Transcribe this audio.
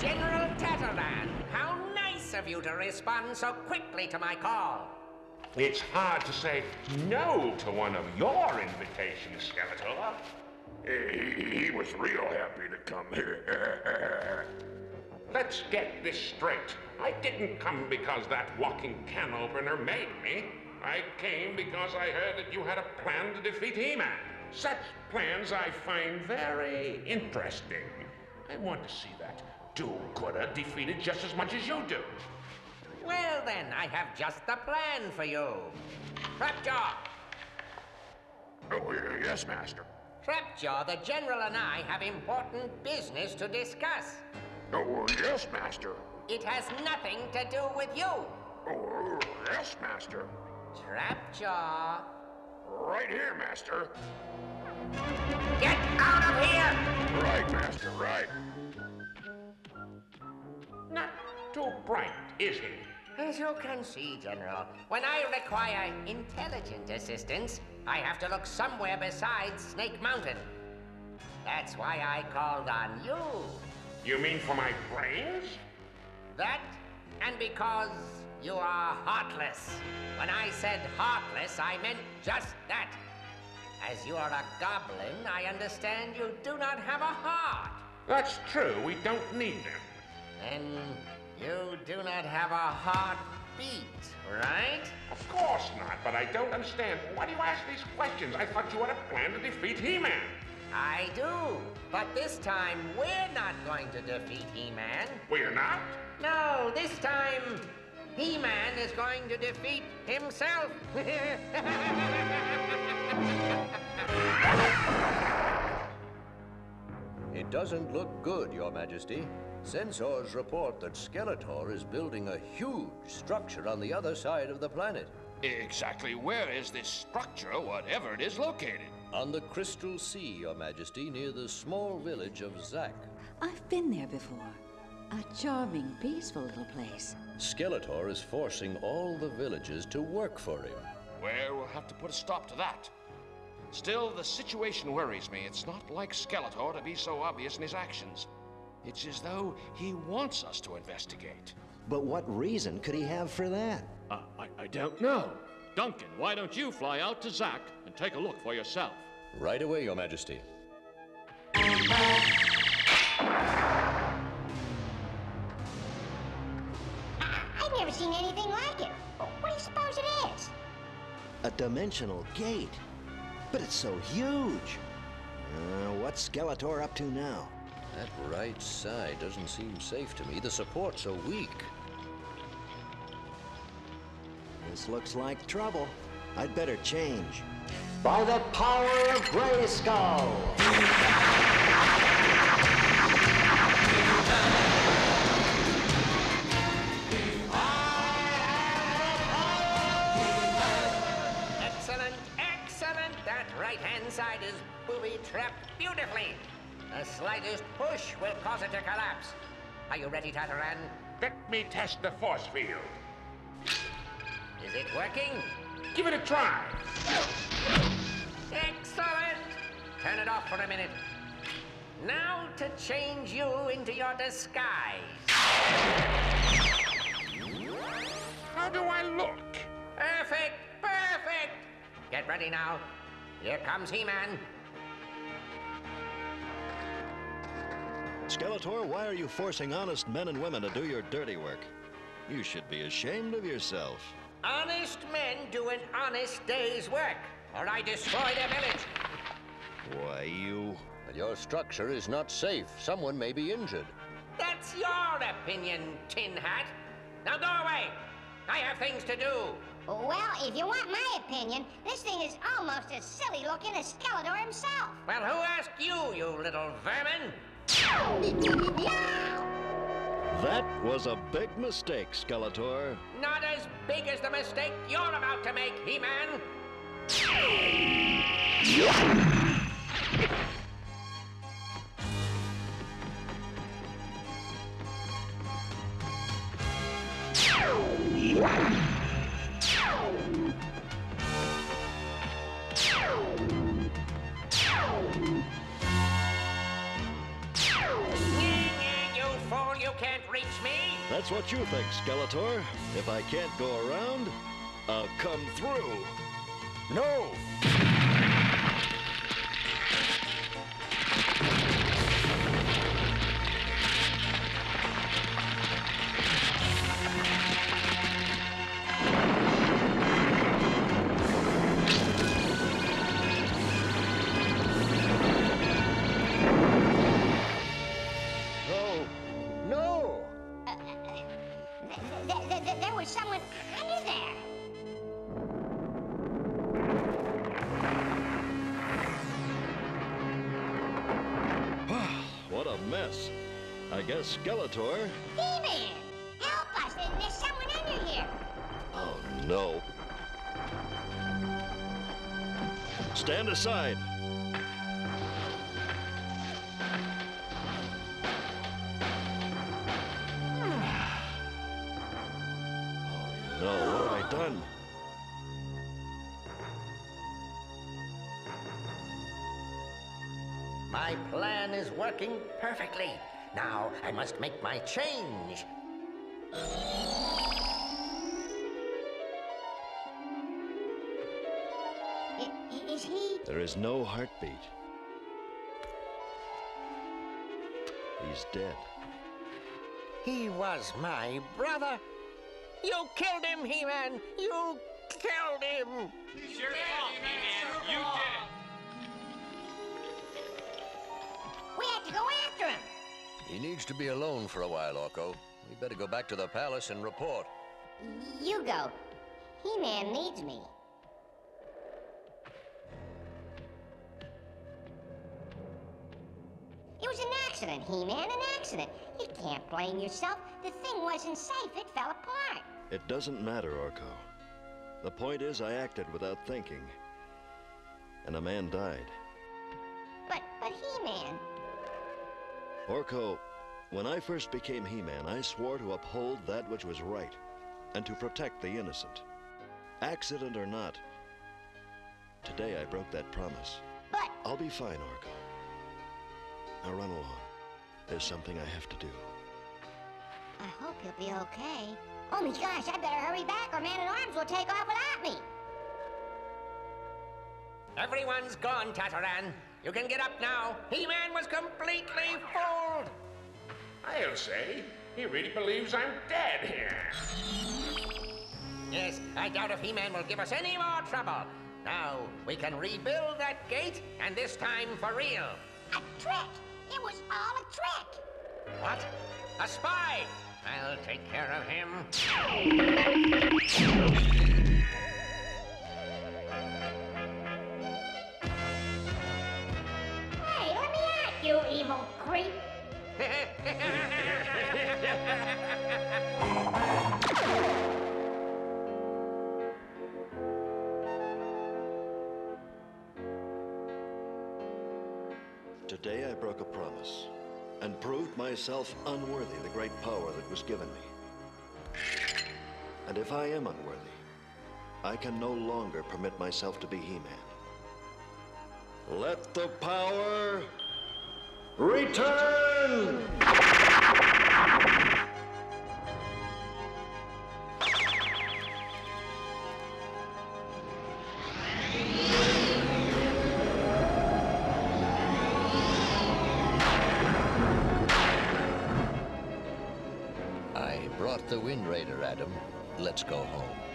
General Tataran, how nice of you to respond so quickly to my call. It's hard to say no to one of your invitations, Skeletor. He, he was real happy to come here. Let's get this straight. I didn't come because that walking can opener made me. I came because I heard that you had a plan to defeat He-Man. Such plans I find very interesting. I want to see that could have defeated just as much as you do. Well, then, I have just the plan for you. Trapjaw! Oh, yes, Master. Trapjaw, the General and I have important business to discuss. Oh, yes, Master. It has nothing to do with you. Oh, yes, Master. Trapjaw, Right here, Master. get out of here! Right, Master, right. Too bright, is he? As you can see, General, when I require intelligent assistance, I have to look somewhere besides Snake Mountain. That's why I called on you. You mean for my brains? That, and because you are heartless. When I said heartless, I meant just that. As you are a goblin, I understand you do not have a heart. That's true, we don't need them. Then you do not have a heartbeat, right? Of course not, but I don't understand. Why do you ask these questions? I thought you had a plan to defeat He-Man. I do. But this time, we're not going to defeat He-Man. We're not? No, this time, He-Man is going to defeat himself. It doesn't look good, Your Majesty. Sensors report that Skeletor is building a huge structure on the other side of the planet. Exactly where is this structure, whatever it is, located? On the Crystal Sea, Your Majesty, near the small village of Zack. I've been there before. A charming, peaceful little place. Skeletor is forcing all the villagers to work for him. Well, we'll have to put a stop to that. Still, the situation worries me. It's not like Skeletor to be so obvious in his actions. It's as though he wants us to investigate. But what reason could he have for that? Uh, I, I don't know. Duncan, why don't you fly out to Zack and take a look for yourself? Right away, Your Majesty. I've never seen anything like it. What do you suppose it is? A dimensional gate. But it's so huge. Uh, what's Skeletor up to now? That right side doesn't seem safe to me. The supports are weak. This looks like trouble. I'd better change. By the power of Grayskull! Right-hand side is booby-trapped beautifully. The slightest push will cause it to collapse. Are you ready, Tataran? Let me test the force field. Is it working? Give it a try. Excellent! Turn it off for a minute. Now to change you into your disguise. How do I look? Perfect! Perfect! Get ready now. Here comes He-Man. Skeletor, why are you forcing honest men and women to do your dirty work? You should be ashamed of yourself. Honest men do an honest day's work, or I destroy their village. Why, you. But your structure is not safe. Someone may be injured. That's your opinion, Tin Hat. Now go away. I have things to do. Well, if you want my opinion, this thing is almost as silly looking as Skeletor himself. Well, who asked you, you little vermin? That was a big mistake, Skeletor. Not as big as the mistake you're about to make, He-Man. That's what you think, Skeletor. If I can't go around, I'll come through. No! I guess Skeletor. He-Man! Help us! There's someone under here. Oh no. Stand aside. Oh no, what have I done? My plan is working perfectly. Now I must make my change. I- i- is he? There is no heartbeat. He's dead. He was my brother. You killed him, He-Man. You killed him. Sure, He-Man! You can We had to go after him. He needs to be alone for a while, Orko. We better go back to the palace and report. You go. He-Man needs me. It was an accident, He-Man, an accident. You can't blame yourself. The thing wasn't safe. It fell apart. It doesn't matter, Orko. The point is, I acted without thinking. And a man died. But, but He-Man, Orko, when I first became He Man, I swore to uphold that which was right and to protect the innocent. Accident or not, today I broke that promise. but I'll be fine, Orko. Now run along. There's something I have to do. I hope he'll be okay. Oh my gosh, I better hurry back or Man-at-Arms will take off without me. Everyone's gone, Tataran. You can get up now. He-Man was completely fooled. I'll say, he really believes I'm dead here. Yes, I doubt if He-Man will give us any more trouble. Now, we can rebuild that gate, and this time for real. A trick! It was all a trick! What? A spy? I'll take care of him. Today I broke a promise and proved myself unworthy the great power that was given me. And if I am unworthy, I can no longer permit myself to be He Man. Let the power return! The Wind Raider, Adam. Let's go home.